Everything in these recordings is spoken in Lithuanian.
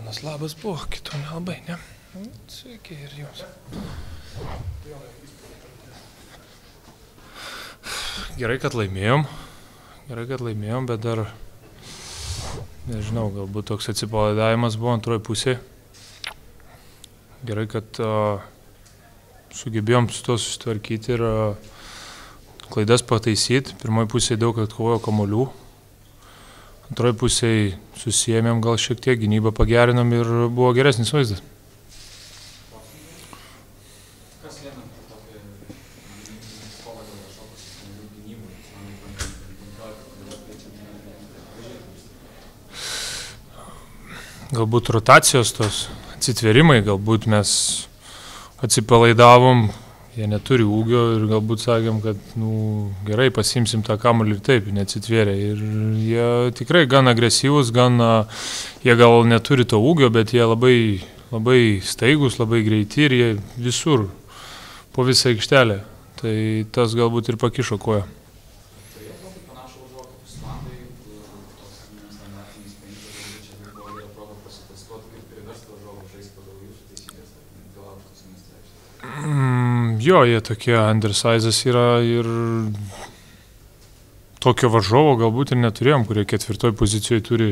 Vienas labas buvo, kitų nelabai, ne? Sveiki ir jums. Gerai, kad laimėjom. Gerai, kad laimėjom, bet dar, nežinau, galbūt toks atsipalaidavimas buvo antroji pusė. Gerai, kad uh, sugebėjom su to susitvarkyti ir uh, klaidas pataisyti. Pirmoji pusė daug atkovojo kamolių. Antroji pusė susijėmėm, gal šiek tiek gynybą pagerinom ir buvo geresnis vaizdas. Gynybų? Galbūt rotacijos tos atsitverimai, galbūt mes atsipalaidavom, jie neturi ūgio ir galbūt sakėm, kad nu, gerai pasimsim tą kamuolį ir taip, neatsitvėrė. Ir jie tikrai gan agresyvus, gan, jie gal neturi to ūgio, bet jie labai, labai staigus, labai greiti ir jie visur, po visą aikštelę. Tai tas galbūt ir pakišo koją. Jo, jie tokie undersizas yra ir tokio varžovo galbūt ir neturėjom, kurie ketvirtoj pozicijoje turi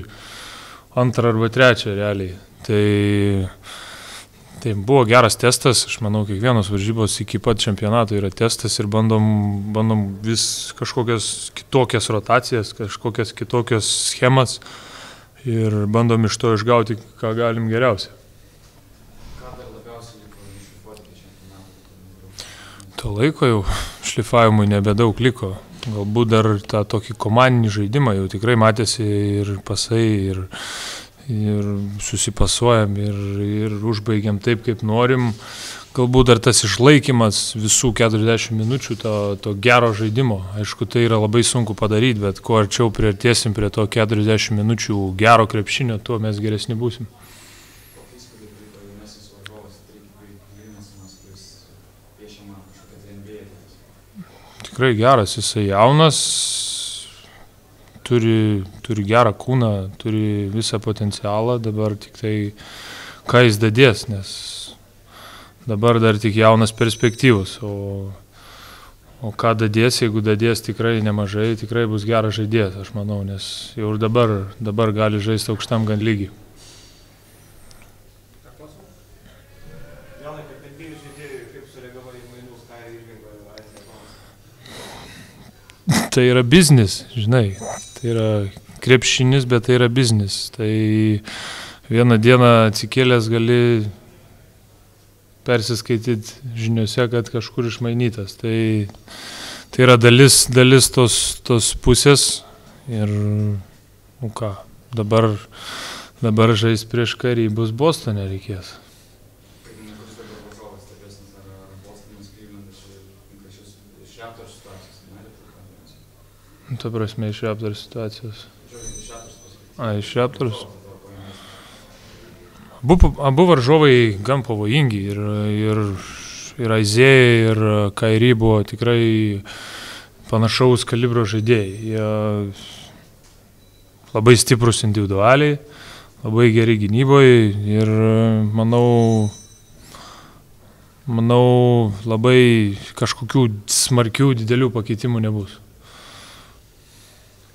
antrą arba trečią realiai. Tai, tai buvo geras testas, aš manau, kiekvienos varžybos iki pat čempionato yra testas ir bandom, bandom vis kažkokias kitokias rotacijas, kažkokias kitokias schemas ir bandom iš to išgauti, ką galim geriausiai. Ką dar labiausiai liko iššlifuoti iki čempionato? To laiko jau šlifavimui nebedaug liko. Galbūt dar tą tokį komandinį žaidimą jau tikrai matėsi ir pasai, ir, ir susipasuojam, ir, ir užbaigiam taip, kaip norim. Galbūt dar tas išlaikymas visų 40 minučių to, to gero žaidimo. Aišku, tai yra labai sunku padaryti, bet kuo arčiau priartėsim prie to 40 minučių gero krepšinio, tuo mes geresni būsim. Tikrai geras, jisai jaunas, turi, turi gerą kūną, turi visą potencialą, dabar tik tai ką jis dadės, nes dabar dar tik jaunas perspektyvus, o, o ką dadės, jeigu dadės tikrai nemažai, tikrai bus geras žaidėjas, aš manau, nes jau ir dabar, dabar gali žaisti aukštam gan lygiai. Tai yra biznis, žinai, tai yra krepšinis, bet tai yra biznis. Tai vieną dieną atsikėlęs gali persiskaityti žiniuose, kad kažkur išmainytas. Tai, tai yra dalis, dalis tos, tos pusės ir, nu ką, dabar, dabar žais prieš karį bus Bostone reikės. Iš Raptors situacijos, ne, Lietuva. Nu, Ta prasme, iš Raptors situacijos. A, iš Raptors. Abu, abu varžovai gan pavojingi ir, ir, ir Aizėja, ir Kairi buvo tikrai panašaus kalibro žaidėjai. Jie labai stiprus individualiai, labai geri gynyboje ir manau, manau labai kažkokių smarkių didelių pakeitimų nebus.